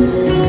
you.